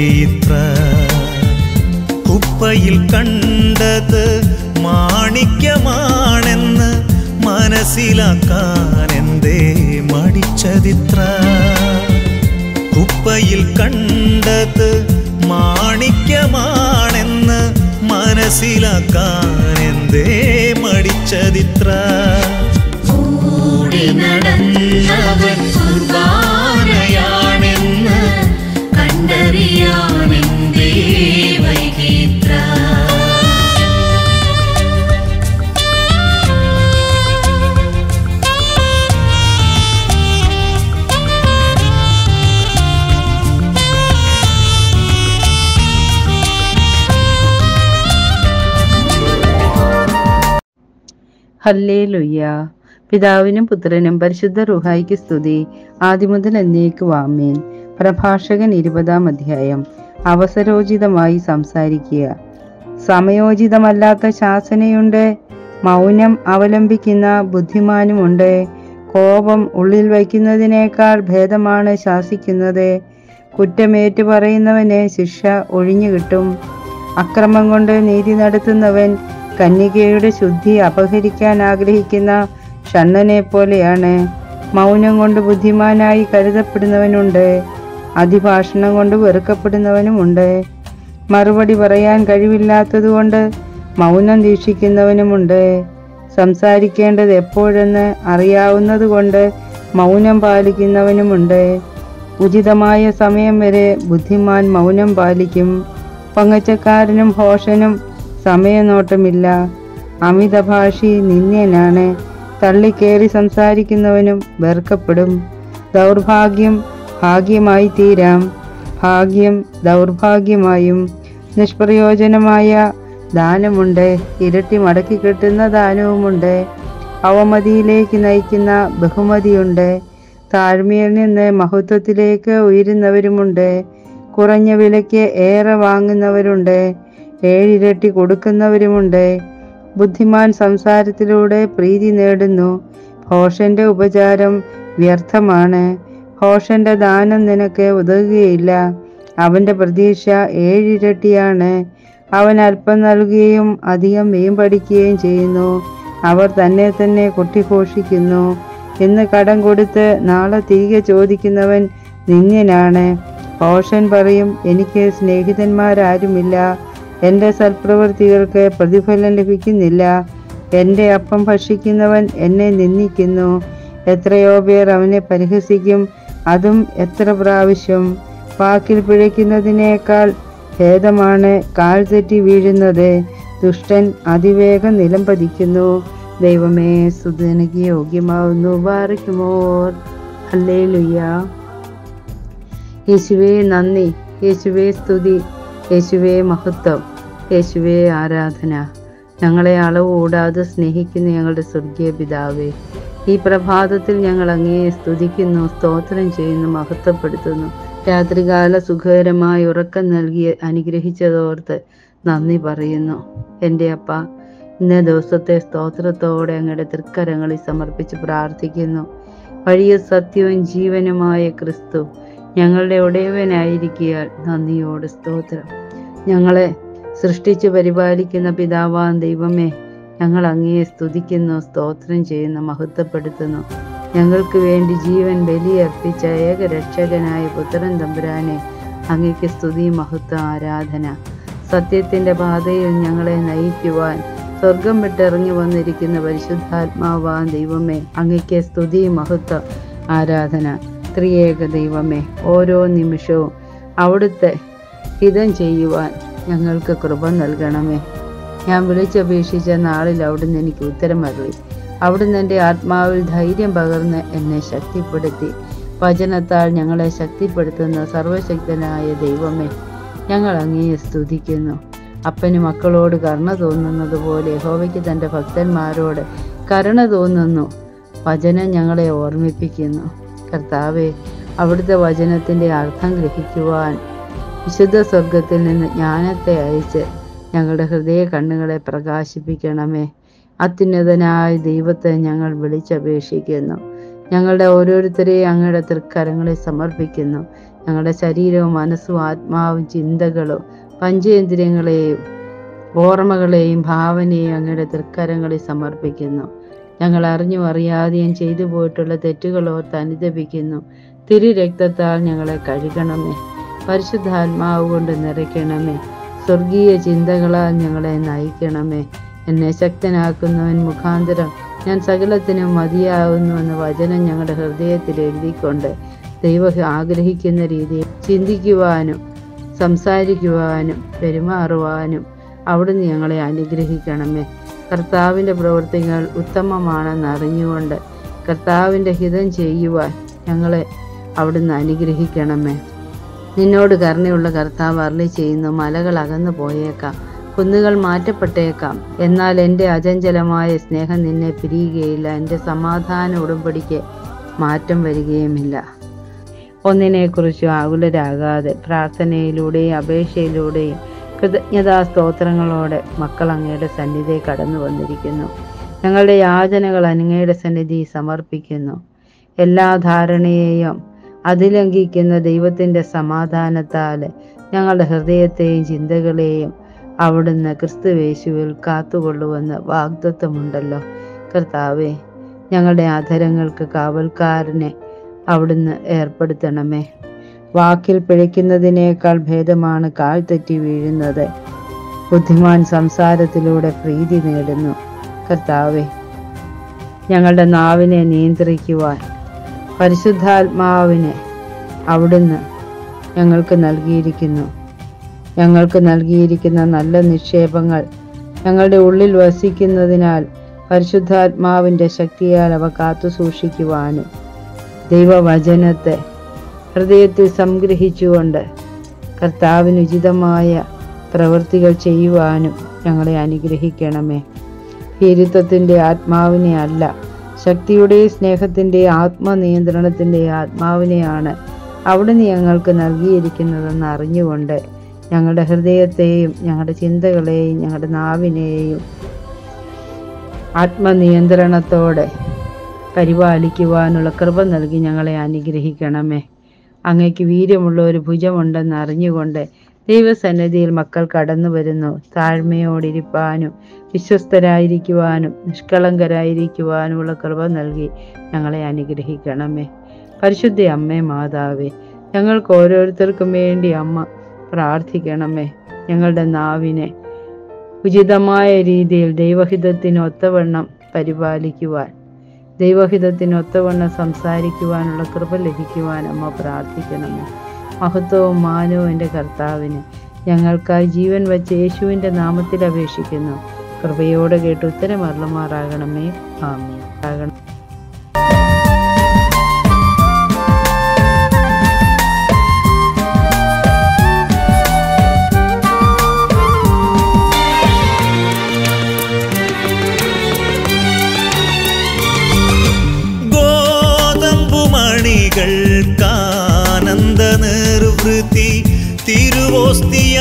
വൈകിയിത്ര കുപ്പയിൽ കണ്ടത് മാണിക്യമാണെന്ന് മനസ്സിലാക്കാൻ എന്തേ മടിച്ചതിത്ര. കുപ്പയിൽ കണ്ടത് മാണിക്യമാണെന്ന് മനസ്സിലാക്കാൻ എന്തേ മടിച്ചതിത്ര. നടന്നവൻ ഹല്ലേലുയ്യ പിതാവിനും പുത്രനും പരിശുദ്ധ റുഹായിക്ക് സ്തുതി. ആദ്യമുതൽ എന്നേക്ക് വാമേൻ പ്രഭാഷകൻ ഇരുപതാം അധ്യായം. അവസരോചിതമായി സംസാരിക്കുക. സമയോചിതമല്ലാത്ത ശാസനയുണ്ട്. മൗനം അവലംബിക്കുന്ന ബുദ്ധിമാനുമുണ്ട്. കോപം ഉള്ളിൽ വയ്ക്കുന്നതിനേക്കാൾ ഭേദമാണ് ശാസിക്കുന്നത്. കുറ്റമേറ്റു പറയുന്നവന് ശിക്ഷ ഒഴിഞ്ഞു കിട്ടും. അക്രമം കൊണ്ട് നീതി നടത്തുന്നവൻ കന്യകയുടെ ശുദ്ധി അപഹരിക്കാൻ ആഗ്രഹിക്കുന്ന ഷണ്ണനെ പോലെയാണ് മൗനം കൊണ്ട് ബുദ്ധിമാനായി കരുതപ്പെടുന്നവനുണ്ട്. അതിഭാഷണം കൊണ്ട് വെറുക്കപ്പെടുന്നവനുമുണ്ട്. മറുപടി പറയാൻ കഴിവില്ലാത്തതുകൊണ്ട് മൗനം ദീക്ഷിക്കുന്നവനുമുണ്ട്. സംസാരിക്കേണ്ടത് എപ്പോഴെന്ന് അറിയാവുന്നതുകൊണ്ട് മൗനം പാലിക്കുന്നവനുമുണ്ട്. ഉചിതമായ സമയം വരെ ബുദ്ധിമാൻ മൗനം പാലിക്കും. പങ്കച്ചക്കാരനും ഹോഷനും സമയനോട്ടമില്ല. അമിതഭാഷി നിന്ദ്യനാണ്. തള്ളിക്കേറി സംസാരിക്കുന്നവനും വെറുക്കപ്പെടും. ദൗർഭാഗ്യം ഭാഗ്യമായി തീരാം ഭാഗ്യം ദൗർഭാഗ്യമായും നിഷ്പ്രയോജനമായ ദാനമുണ്ട്. ഇരട്ടി മടക്കി കിട്ടുന്ന ദാനവുമുണ്ട്. അവമതിയിലേക്ക് നയിക്കുന്ന ബഹുമതിയുണ്ട്. താഴ്മയിൽ നിന്ന് മഹത്വത്തിലേക്ക് ഉയരുന്നവരുമുണ്ട്. കുറഞ്ഞ വിലയ്ക്ക് ഏറെ വാങ്ങുന്നവരുണ്ട്. ഏഴിരട്ടി കൊടുക്കുന്നവരുമുണ്ട്. ബുദ്ധിമാൻ സംസാരത്തിലൂടെ പ്രീതി നേടുന്നു. ഹോഷന്റെ ഉപചാരം വ്യർത്ഥമാണ്. ഹോഷന്റെ ദാനം നിനക്ക് ഉതകുകയില്ല. അവന്റെ പ്രതീക്ഷ ഏഴിരട്ടിയാണ്. അവൻ അല്പം നൽകുകയും അധികം മീൻ പഠിക്കുകയും ചെയ്യുന്നു. അവർ തന്നെ തന്നെ കൊട്ടിഘോഷിക്കുന്നു. ഇന്ന് കടം കൊടുത്ത് നാളെ തിരികെ ചോദിക്കുന്നവൻ നിന്ദ്യനാണ്. ഹോഷൻ പറയും എനിക്ക് സ്നേഹിതന്മാരാരുമില്ല. എന്റെ സൽപ്രവൃത്തികൾക്ക് പ്രതിഫലം ലഭിക്കുന്നില്ല. എന്റെ അപ്പം ഭക്ഷിക്കുന്നവൻ എന്നെ നിന്ദിക്കുന്നു. എത്രയോ പേർ അവനെ പരിഹസിക്കും. അതും എത്ര പ്രാവശ്യം. വാക്കിൽ പിഴയ്ക്കുന്നതിനേക്കാൾ ഭേദമാണ് കാൽ തെറ്റി വീഴുന്നത്. ദുഷ്ടൻ അതിവേഗം നിലം പതിക്കുന്നു. ദൈവമേ സുതനക്ക് യോഗ്യമാവുന്നു. ബാറിക്കുമോർ അല്ലേ ലുയ്യ യേശുവേ നന്ദി. യേശുവേ സ്തുതി. യേശുവേ മഹത്വം. യേശുവേ ആരാധന. ഞങ്ങളെ അളവ് കൂടാതെ സ്നേഹിക്കുന്ന ഞങ്ങളുടെ സ്വർഗീയ പിതാവേ ഈ പ്രഭാതത്തിൽ ഞങ്ങൾ അങ്ങയെ സ്തുതിക്കുന്നു സ്തോത്രം ചെയ്യുന്നു മഹത്വപ്പെടുത്തുന്നു. രാത്രികാല സുഖകരമായ ഉറക്കം നൽകി അനുഗ്രഹിച്ചതോർത്ത് നന്ദി പറയുന്നു. എന്റെ അപ്പ ഇന്ന ദിവസത്തെ സ്തോത്രത്തോടെ അങ്ങയുടെ തൃക്കരങ്ങളിൽ സമർപ്പിച്ച് പ്രാർത്ഥിക്കുന്നു. വഴിയ സത്യവും ജീവനുമായ ക്രിസ്തു ഞങ്ങളുടെ ഉടയവനായിരിക്കിയാൽ നന്ദിയോട് സ്തോത്രം. ഞങ്ങളെ സൃഷ്ടിച്ചു പരിപാലിക്കുന്ന പിതാവാൻ ദൈവമേ ഞങ്ങൾ അങ്ങയെ സ്തുതിക്കുന്നു സ്തോത്രം ചെയ്യുന്നു മഹത്വപ്പെടുത്തുന്നു. ഞങ്ങൾക്ക് വേണ്ടി ജീവൻ ബലിയർപ്പിച്ച ഏക രക്ഷകനായ പുത്രൻ തമ്പുരാനെ അങ്ങയ്ക്ക് സ്തുതി മഹത്വ ആരാധന. സത്യത്തിന്റെ പാതയിൽ ഞങ്ങളെ നയിക്കുവാൻ സ്വർഗം വിട്ടിറങ്ങി വന്നിരിക്കുന്ന പരിശുദ്ധാത്മാവാൻ ദൈവമേ അങ്ങയ്ക്ക് സ്തുതി മഹത്വ ആരാധന. ത്രിയേക ദൈവമേ ഓരോ നിമിഷവും അവിടുത്തെ ഹിതം ചെയ്യുവാൻ ഞങ്ങൾക്ക് കൃപ നൽകണമേ. ഞാൻ വിളിച്ചപേക്ഷിച്ച നാളിൽ അവിടുന്ന് എനിക്ക് ഉത്തരമരുളി അവിടുന്ന് എന്റെ ആത്മാവിൽ ധൈര്യം പകർന്ന് എന്നെ ശക്തിപ്പെടുത്തി. വചനത്താൽ ഞങ്ങളെ ശക്തിപ്പെടുത്തുന്ന സർവശക്തനായ ദൈവമേ ഞങ്ങൾ അങ്ങയെ സ്തുതിക്കുന്നു. അപ്പന് മക്കളോട് കരുണ തോന്നുന്നത് പോലെ യഹോവയ്ക്ക് തന്റെ ഭക്തന്മാരോട് കരുണ തോന്നുന്നു. വചനം ഞങ്ങളെ ഓർമ്മിപ്പിക്കുന്നു. കർത്താവെ അവിടുത്തെ വചനത്തിന്റെ അർത്ഥം ഗ്രഹിക്കുവാൻ വിശുദ്ധ സ്വർഗത്തിൽ നിന്ന് ജ്ഞാനത്തെ അയച്ച് ഞങ്ങളുടെ ഹൃദയ കണ്ണുകളെ പ്രകാശിപ്പിക്കണമേ. അത്യുന്നതനായ ദൈവത്തെ ഞങ്ങൾ വിളിച്ചപേക്ഷിക്കുന്നു. ഞങ്ങളുടെ ഓരോരുത്തരെയും അങ്ങയുടെ തൃക്കരങ്ങളിൽ സമർപ്പിക്കുന്നു. ഞങ്ങളുടെ ശരീരവും മനസ്സും ആത്മാവും ചിന്തകളും പഞ്ചേന്ദ്രിയങ്ങളെയും ഓർമ്മകളെയും ഭാവനയെയും അങ്ങയുടെ തൃക്കരങ്ങളിൽ സമർപ്പിക്കുന്നു. ഞങ്ങൾ അറിഞ്ഞും അറിയാതെയും ചെയ്തു പോയിട്ടുള്ള തെറ്റുകളോർത്ത് അനുദപിക്കുന്നു. തിരു രക്തത്താൽ ഞങ്ങളെ കഴുകണമേ. പരിശുദ്ധാത്മാവ് കൊണ്ട് നിറയ്ക്കണമേ. സ്വർഗീയ ചിന്തകളാൽ ഞങ്ങളെ നയിക്കണമേ. എന്നെ ശക്തനാക്കുന്നവൻ മുഖാന്തരം ഞാൻ സകലത്തിനും മതിയാകുന്നുവെന്ന വചനം ഞങ്ങളുടെ ഹൃദയത്തിൽ എഴുതിക്കൊണ്ട് ദൈവം ആഗ്രഹിക്കുന്ന രീതിയിൽ ചിന്തിക്കുവാനും സംസാരിക്കുവാനും പെരുമാറുവാനും അവിടുന്ന് ഞങ്ങളെ അനുഗ്രഹിക്കണമേ. കർത്താവിന്റെ പ്രവൃത്തികൾ ഉത്തമമാണെന്ന് അറിഞ്ഞുകൊണ്ട് കർത്താവിന്റെ ഹിതം ചെയ്യുവാൻ ഞങ്ങളെ അവിടുന്ന് അനുഗ്രഹിക്കണമേ. നിന്നോട് കരുണയുള്ള കർത്താവ് അരളി ചെയ്യുന്നു മലകൾ അകന്നു പോയേക്കാം കുന്നുകൾ മാറ്റപ്പെട്ടേക്കാം. എന്നാൽ എന്റെ അചഞ്ചലമായ സ്നേഹം നിന്നെ പിരിയുകയില്ല എന്റെ സമാധാന ഉടമ്പടിക്ക് മാറ്റം വരികയുമില്ല. ഒന്നിനെക്കുറിച്ചും ആകുലരാകാതെ പ്രാർത്ഥനയിലൂടെയും അപേക്ഷയിലൂടെയും കൃതജ്ഞതാ സ്തോത്രങ്ങളോടെ മക്കൾ അങ്ങയുടെ സന്നിധി കടന്നു വന്നിരിക്കുന്നു. ഞങ്ങളുടെ യാചനകൾ അങ്ങയുടെ സന്നിധി സമർപ്പിക്കുന്നു. എല്ലാ ധാരണയെയും അതിലംഘിക്കുന്ന ദൈവത്തിന്റെ സമാധാനത്താൽ ഞങ്ങളുടെ ഹൃദയത്തെയും ചിന്തകളെയും അവിടുന്ന് ക്രിസ്തുവേശുവിൽ കാത്തുകൊള്ളുവെന്ന് വാഗ്ദത്വമുണ്ടല്ലോ കർത്താവെ ഞങ്ങളുടെ ആധരങ്ങൾക്ക് കാവൽക്കാരനെ അവിടുന്ന് ഏർപ്പെടുത്തണമേ. വാക്കിൽ പിഴയ്ക്കുന്നതിനേക്കാൾ ഭേദമാണ് കാൽ തെറ്റി വീഴുന്നത്. ബുദ്ധിമാൻ സംസാരത്തിലൂടെ പ്രീതി നേടുന്നു. കർത്താവെ ഞങ്ങളുടെ നാവിനെ നിയന്ത്രിക്കുവാൻ പരിശുദ്ധാത്മാവിനെ അവിടുന്ന് ഞങ്ങൾക്ക് നൽകിയിരിക്കുന്നു. ഞങ്ങൾക്ക് നൽകിയിരിക്കുന്ന നല്ല നിക്ഷേപങ്ങൾ ഞങ്ങളുടെ ഉള്ളിൽ വസിക്കുന്നതിനാൽ പരിശുദ്ധാത്മാവിന്റെ ശക്തിയാൽ അവ കാത്തു സൂക്ഷിക്കുവാനും ദൈവവചനത്തെ ഹൃദയത്തിൽ സംഗ്രഹിച്ചുകൊണ്ട് കർത്താവിന് ഉചിതമായ പ്രവൃത്തികൾ ചെയ്യുവാനും ഞങ്ങളെ അനുഗ്രഹിക്കണമേ. ഭീരുത്വത്തിന്റെ ആത്മാവിനെ അല്ല ശക്തിയുടെ സ്നേഹത്തിന്റെ ആത്മനിയന്ത്രണത്തിന്റെ ആത്മാവിനെയാണ് അവിടുന്ന് ഞങ്ങൾക്ക് നൽകിയിരിക്കുന്നതെന്ന് അറിഞ്ഞുകൊണ്ട് ഞങ്ങളുടെ ഹൃദയത്തെയും ഞങ്ങളുടെ ചിന്തകളെയും ഞങ്ങളുടെ നാവിനെയും ആത്മനിയന്ത്രണത്തോടെ പരിപാലിക്കുവാനുള്ള കൃപ നൽകി ഞങ്ങളെ അനുഗ്രഹിക്കണമേ. അങ്ങയ്ക്ക് വീര്യമുള്ള ഒരു ഭുജമുണ്ടെന്ന് അറിഞ്ഞുകൊണ്ട് ദൈവസന്നിധിയിൽ മക്കൾ കടന്നു വരുന്നു. താഴ്മയോടിരിപ്പാനും വിശ്വസ്തരായിരിക്കുവാനും നിഷ്കളങ്കരായിരിക്കുവാനുമുള്ള കൃപ നൽകി ഞങ്ങളെ അനുഗ്രഹിക്കണമേ. പരിശുദ്ധ അമ്മേ മാതാവേ ഞങ്ങൾക്ക് ഓരോരുത്തർക്കും വേണ്ടി അമ്മ പ്രാർത്ഥിക്കണമേ. ഞങ്ങളുടെ നാവിനെ ഉചിതമായ രീതിയിൽ ദൈവഹിതത്തിന് ഒത്തവണ്ണം പരിപാലിക്കുവാൻ ദൈവഹിതത്തിന് ഒത്തവണ്ണം സംസാരിക്കുവാനുള്ള കൃപ ലഭിക്കുവാൻ അമ്മ പ്രാർത്ഥിക്കണമേ. മഹത്വവും മാനവും എന്റെ കർത്താവിന്. ഞങ്ങൾക്കായി ജീവൻ വച്ച് യേശുവിന്റെ നാമത്തിൽ അപേക്ഷിക്കുന്നു. കൃപയോടെ കേട്ട് ഉത്തരം അരുളുമാറാകണമേ ആമേൻ. ആകണം. ஸ்மிருதி திருவோஸ்திய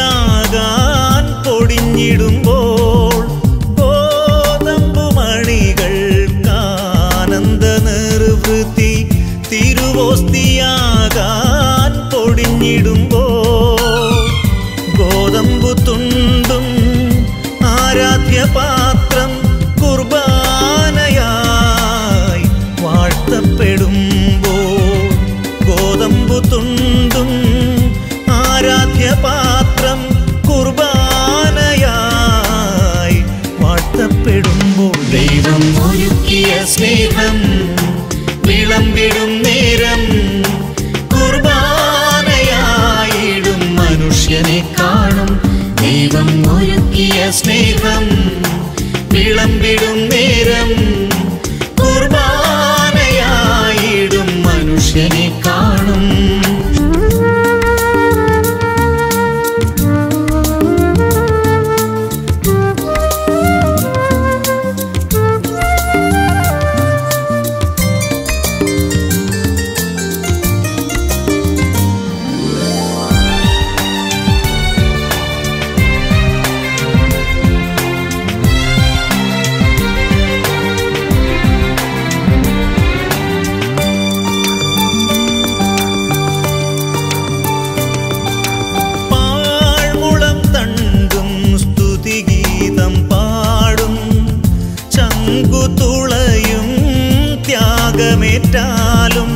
വിട്ടാലും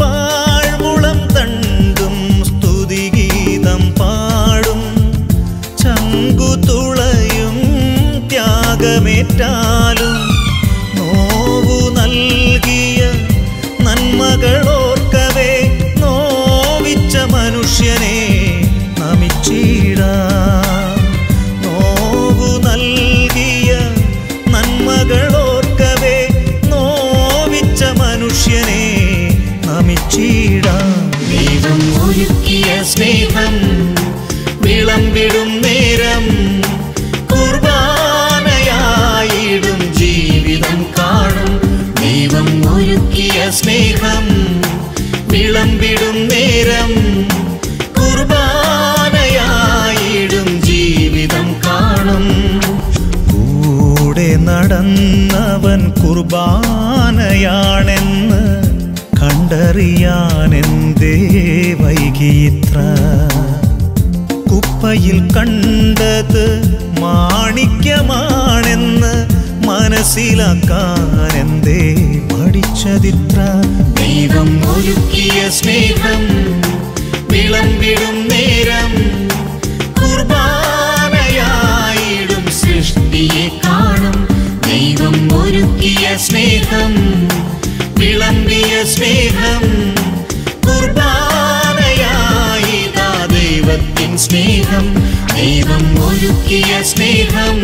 പാഴ്മുളം തണ്ടും സ്തുതിഗീതം പാടും. ചങ്കുതുളയും ത്യാഗമേറ്റാലും നോവു നൽകിയ നന്മകളോ സ്നേഹം വിളമ്പിടും നേരം കുർബാനയായിടും ജീവിതം കാണും. ദൈവം ഒരുക്കിയ സ്നേഹം വിളമ്പിടും നേരം കുർബാനയായിടും ജീവിതം കാണും. കൂടെ നടന്നവൻ കുർബാനയാണെന്ന് കണ്ടറിയാൻ എന്തേ വൈകിയിത്ര കുപ്പയിൽ കണ്ടത് മാണിക്യമാണെന്ന് മനസ്സിലാക്കാനെന്തേ പഠിച്ചതിത്ര. ദൈവം ഒരുക്കിയ സ്നേഹം വിളമ്പിടും നേരം സ്നേഹം കുർബാനയായി ദൈവത്തിൻ സ്നേഹം ദൈവം ഒരുക്കിയ സ്നേഹം.